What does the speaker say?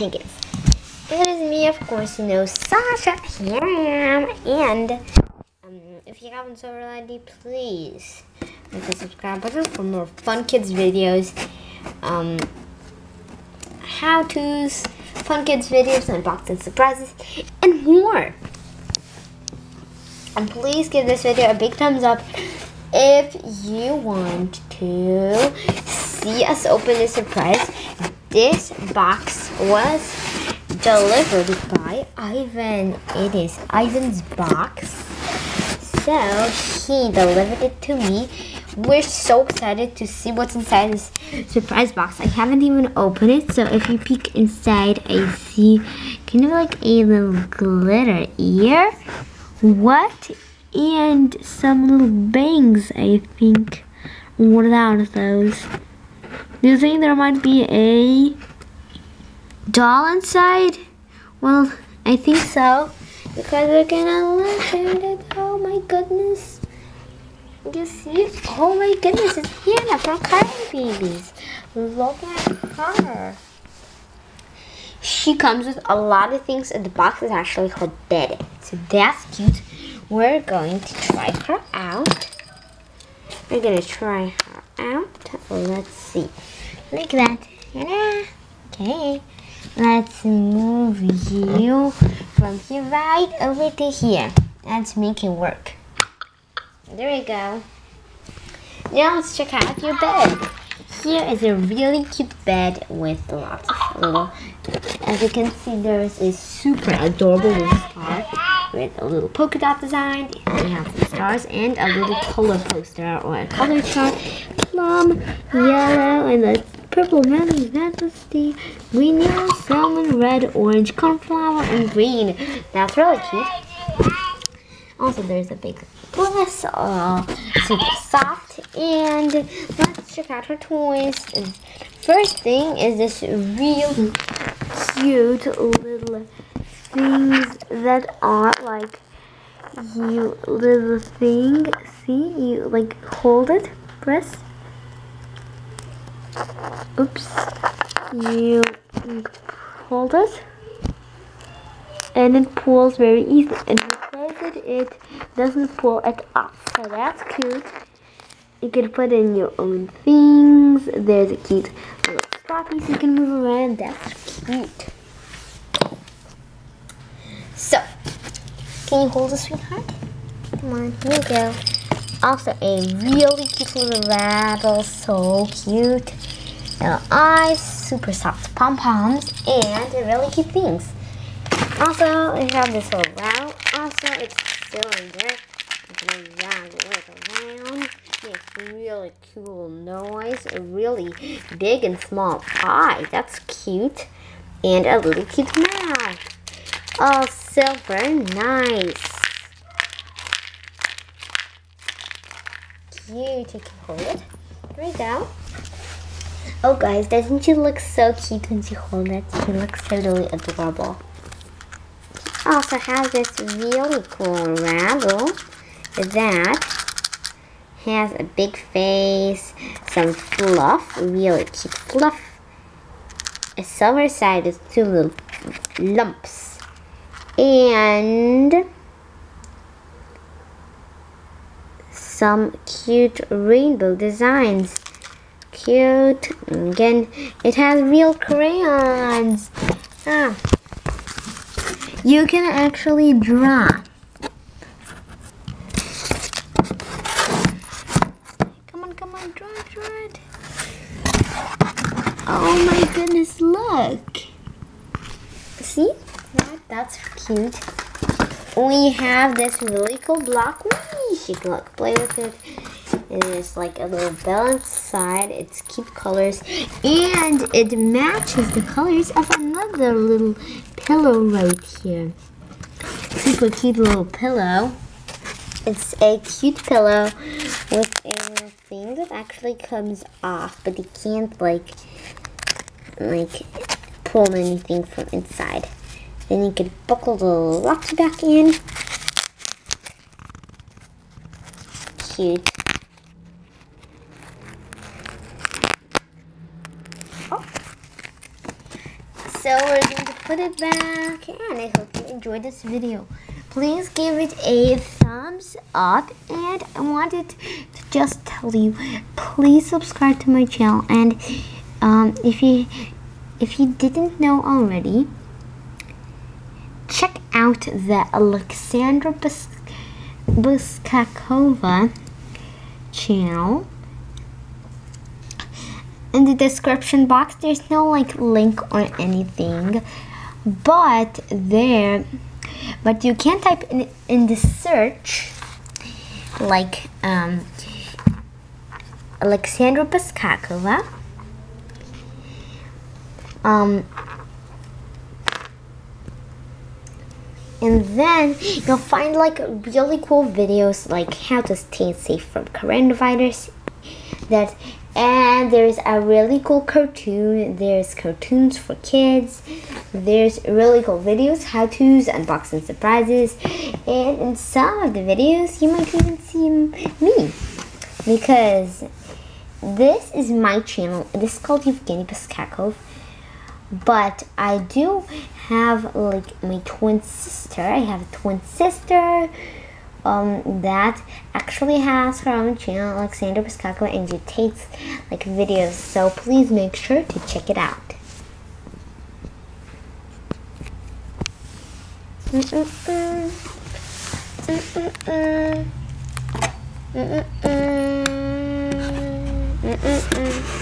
it is. It is me, of course, you know, Sasha. Here I am. And um, if you haven't already, please hit the subscribe button for more fun kids videos, um, how-tos, fun kids videos, unboxing surprises, and more. And please give this video a big thumbs up if you want to see us open a surprise. This box was delivered by Ivan. It is Ivan's box. So he delivered it to me. We're so excited to see what's inside this surprise box. I haven't even opened it, so if you peek inside, I see kind of like a little glitter ear. What? And some little bangs, I think. What are those? Do you think there might be a doll inside? Well, I think so. Because we're gonna at it. Oh my goodness. You see? Oh my goodness, it's Hannah from Crying Babies. Look at her. She comes with a lot of things and the box is actually called bed. So that's cute. We're going to try her out. We're gonna try her out. Let's see. Like that. Okay. Let's move you from here right over to here. Let's make it work. There we go. Now let's check out your bed. Here is a really cute bed with lots of little, as you can see there is a super adorable little star with a little polka dot design. We have some stars and a little color poster or a color chart. Plum, yellow, and a purple, red, majesty, green, yellow, salmon, red, orange, cornflower, and green. That's really cute. Also, there's a big plus, uh, super soft, and let's check out her toys. First thing is this real cute little things that are like you little thing. See, you like hold it, press. Oops, you hold it, and it pulls very easily. And close it, it doesn't pull at all. So that's cute. You can put in your own things. There's a cute little straw you can move around. That's cute. So, can you hold it, sweetheart? Come on, here you go. Also, a really cute little rattle, so cute. Little eyes, super soft pom-poms, and really cute things. Also, we have this little round. Also, it's cylinder. You can round really cool noise. A really big and small eye. That's cute. And a little cute mouth. Oh, silver. Nice. Cute. You can hold we go. Oh, guys, doesn't she look so cute when she holds it? She looks totally adorable She also has this really cool rattle that has a big face, some fluff, really cute fluff. A silver side is two little lumps. And some cute rainbow designs. Cute. Again, it has real crayons. Ah. You can actually draw. Come on, come on, draw, draw it. Oh my goodness, look. See? That, that's cute. We have this really cool block. You can look, play with it. And it's like a little bell inside. It's cute colors. And it matches the colors of another little pillow right here. Super cute little pillow. It's a cute pillow with a thing that actually comes off, but you can't like like pull anything from inside. Then you can buckle the locks back in. Cute. So we're going to put it back and I hope you enjoyed this video. Please give it a thumbs up and I wanted to just tell you please subscribe to my channel and um, if you if you didn't know already check out the Aleksandra Bus Baskakova channel. In the description box there's no like link or anything but there but you can type in, in the search like um, Aleksandra Baskakova um, and then you'll find like really cool videos like how to stay safe from coronavirus. That and there's a really cool cartoon. There's cartoons for kids. There's really cool videos how to's unboxing surprises. And in some of the videos you might even see me. Because this is my channel. This is called Evgeny Baskakov but I do have like my twin sister I have a twin sister um, that actually has her own channel, Aleksandra Baskakova, and she takes like videos. So please make sure to check it out. Mm -mm -mm. Mm -mm